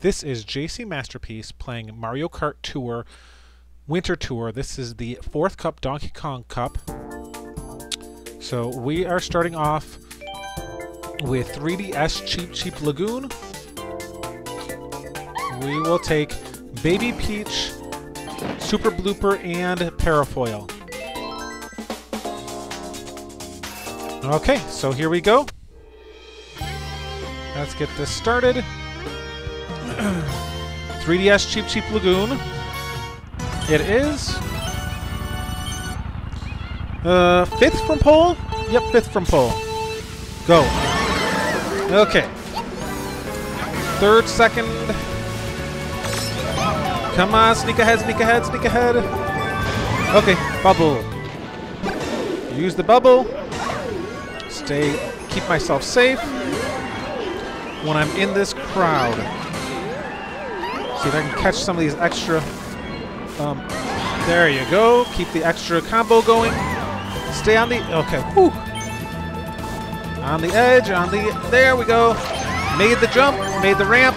This is JC Masterpiece playing Mario Kart Tour Winter Tour. This is the fourth cup, Donkey Kong Cup. So we are starting off with 3DS Cheep Cheep Lagoon. We will take Baby Peach, Super Blooper, and Parafoil. Okay, so here we go. Let's get this started. 3DS Cheep Cheep Lagoon. It is uh, fifth from pole. Yep, fifth from pole. Go. Okay. Third, second. Come on, sneak ahead, sneak ahead, sneak ahead. Okay, bubble. Use the bubble. Stay, keep myself safe when I'm in this crowd. See if I can catch some of these extra. Um, there you go. Keep the extra combo going. Stay on the. Okay. Whew. On the edge. On the. There we go. Made the jump. Made the ramp.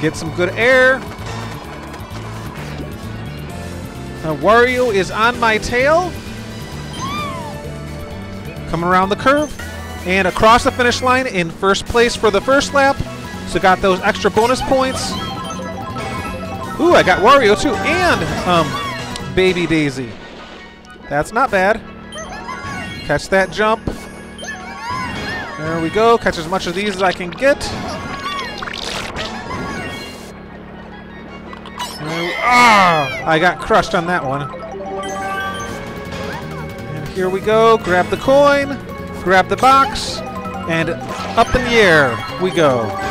Get some good air. Uh, Wario is on my tail. Coming around the curve. And across the finish line in first place for the first lap. So got those extra bonus points. Ooh, I got Wario too, and um, Baby Daisy. That's not bad. Catch that jump. There we go. Catch as much of these as I can get. Ah! I got crushed on that one. And here we go. Grab the coin. Grab the box. And up in the air we go.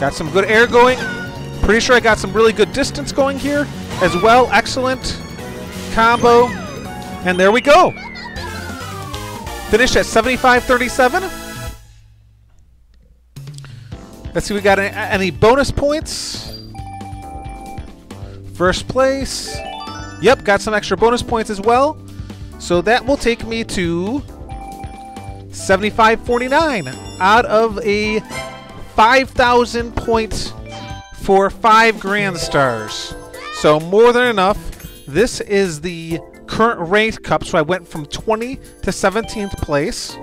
Got some good air going. Pretty sure I got some really good distance going here as well. Excellent combo. And there we go. Finished at 75.37. Let's see, we got any, any bonus points. First place. Yep, got some extra bonus points as well. So that will take me to 75.49 out of a 5,000 points for five Grand Stars. So more than enough. This is the current race cup, so I went from 20 to 17th place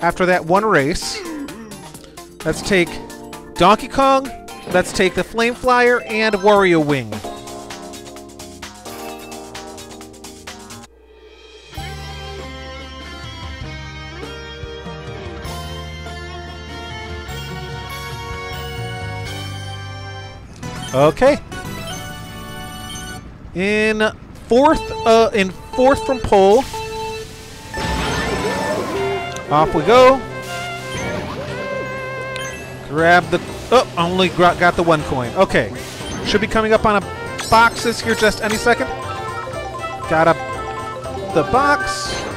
after that one race. Let's take Donkey Kong, let's take the Flame Flyer, and Wario Wing. Okay. In fourth, uh, in fourth from pole. Off we go. Grab the. Oh, only got the one coin. Okay. Should be coming up on a boxes here just any second. Got up the box.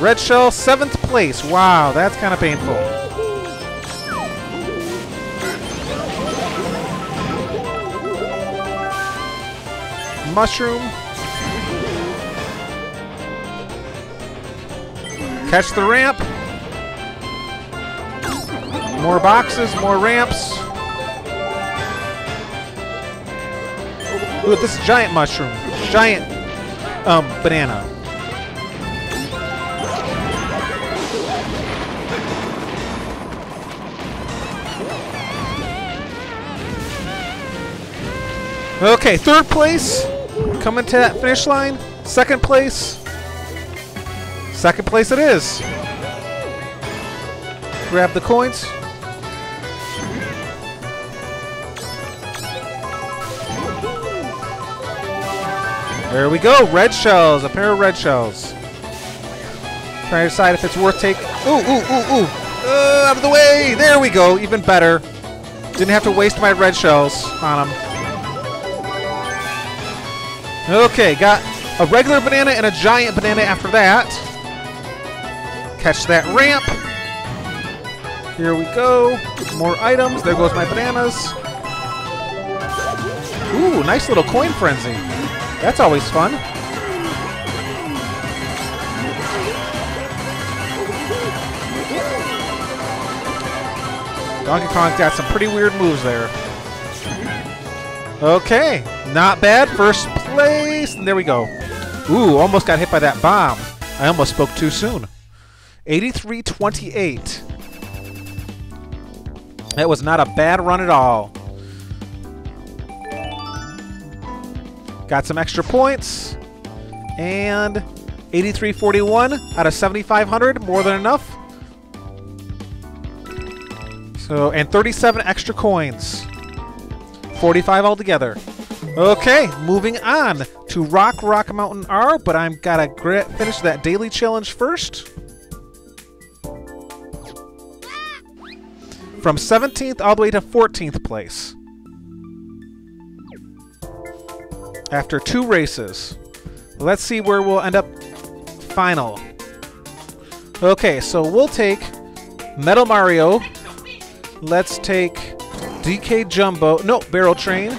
Red Shell, seventh place. Wow, that's kind of painful. Mushroom. Catch the ramp. More boxes, more ramps. Ooh, this is giant mushroom. Giant um, banana. Okay, third place. Coming to that finish line. Second place. Second place it is. Grab the coins. There we go. Red shells. A pair of red shells. Trying to decide if it's worth taking. Ooh, ooh, ooh, ooh. Uh, out of the way. There we go. Even better. Didn't have to waste my red shells on them. Okay, got a regular banana and a giant banana after that. Catch that ramp. Here we go. More items. There goes my bananas. Ooh, nice little coin frenzy. That's always fun. Donkey Kong's got some pretty weird moves there. Okay, not bad. First place. And there we go. Ooh, almost got hit by that bomb. I almost spoke too soon. 83-28. That was not a bad run at all. Got some extra points. And 83.41 out of 7,500, more than enough. So, and 37 extra coins. 45 altogether. Okay, moving on to Rock Rock Mountain R, but I'm gotta finish that daily challenge first. From 17th all the way to 14th place. After two races. Let's see where we'll end up final. Okay, so we'll take Metal Mario. Let's take DK Jumbo. No, Barrel Train.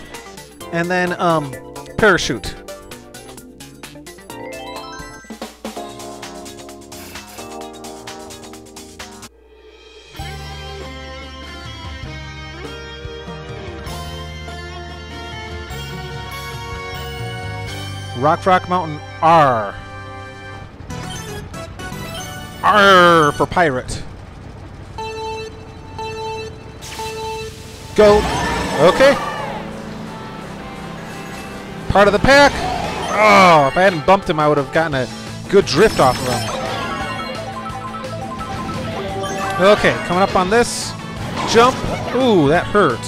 And then um, Parachute. Rock Rock Mountain R. R for pirate. Go. Okay. Part of the pack. Oh, if I hadn't bumped him, I would have gotten a good drift off of him. Okay, coming up on this. Jump. Ooh, that hurt.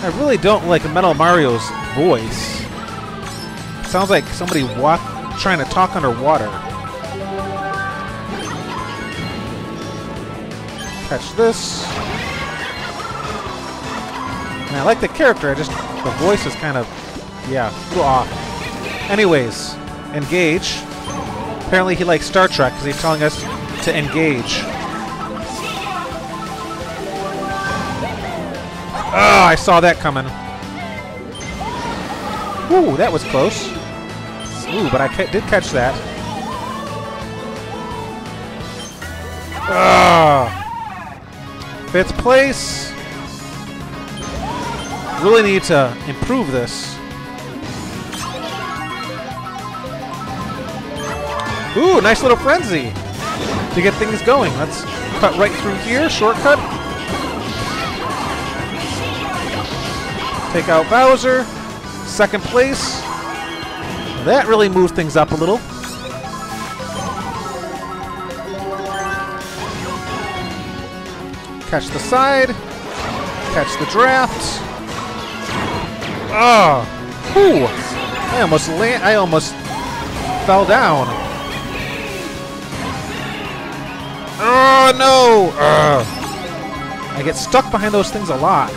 I really don't like Metal Mario's voice. sounds like somebody walk, trying to talk underwater. Catch this. And I like the character, I just, the voice is kind of, yeah, a little off. Anyways, engage. Apparently he likes Star Trek because he's telling us to engage. Oh, I saw that coming. Ooh, that was close. Ooh, but I ca did catch that. Ah, fifth place. Really need to improve this. Ooh, nice little frenzy to get things going. Let's cut right through here. Shortcut. Take out Bowser. Second place. That really moves things up a little. Catch the side. Catch the draft. Ah! Oh, whew! I almost land. I almost fell down. Oh no! Uh, I get stuck behind those things a lot.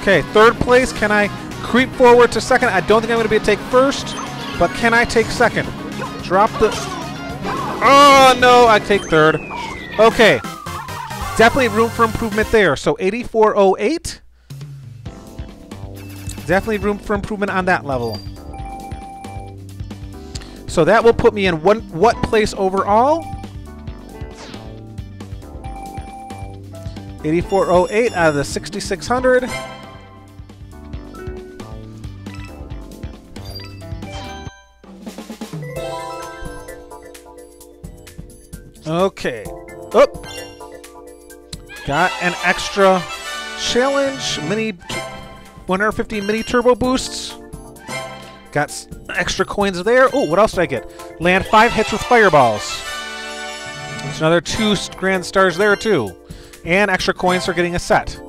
Okay, third place. Can I creep forward to second? I don't think I'm going to be able to take first, but can I take second? Drop the... Oh, no, I take third. Okay. Definitely room for improvement there. So 8408. Definitely room for improvement on that level. So that will put me in one what place overall? 8408 out of the 6600. Okay. Up. Got an extra challenge. Mini 150 mini turbo boosts. Got extra coins there. Oh, what else did I get? Land five hits with fireballs. There's another two grand stars there too. And extra coins for getting a set.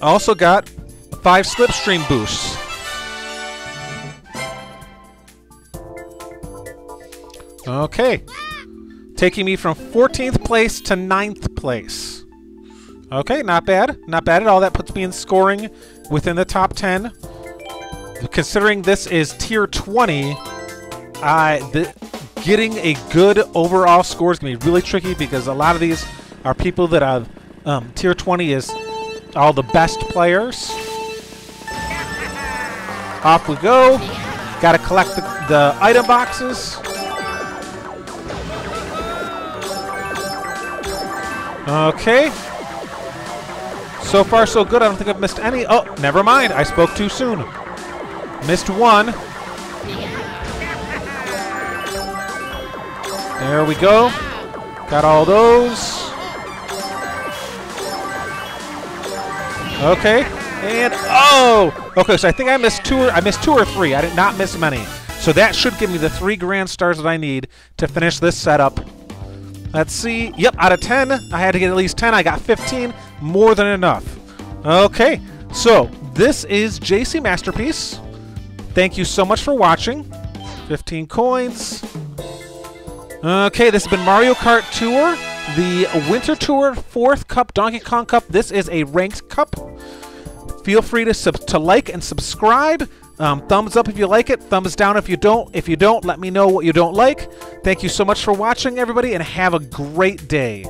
Also got five slipstream boosts. Okay taking me from 14th place to 9th place. Okay, not bad. Not bad at all. That puts me in scoring within the top 10. Considering this is tier 20, uh, the, getting a good overall score is going to be really tricky because a lot of these are people that have um, tier 20 is all the best players. Off we go. Got to collect the, the item boxes. Okay. So far, so good. I don't think I've missed any. Oh, never mind. I spoke too soon. Missed one. There we go. Got all those. Okay. And oh, okay. So I think I missed two. Or, I missed two or three. I did not miss many. So that should give me the three grand stars that I need to finish this setup. Let's see. Yep, out of 10, I had to get at least 10. I got 15. More than enough. Okay, so this is JC Masterpiece. Thank you so much for watching. 15 coins. Okay, this has been Mario Kart Tour, the Winter Tour 4th Cup Donkey Kong Cup. This is a ranked cup. Feel free to, to like and subscribe. Um, thumbs up if you like it. Thumbs down if you don't. If you don't, let me know what you don't like. Thank you so much for watching, everybody, and have a great day.